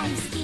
Sometimes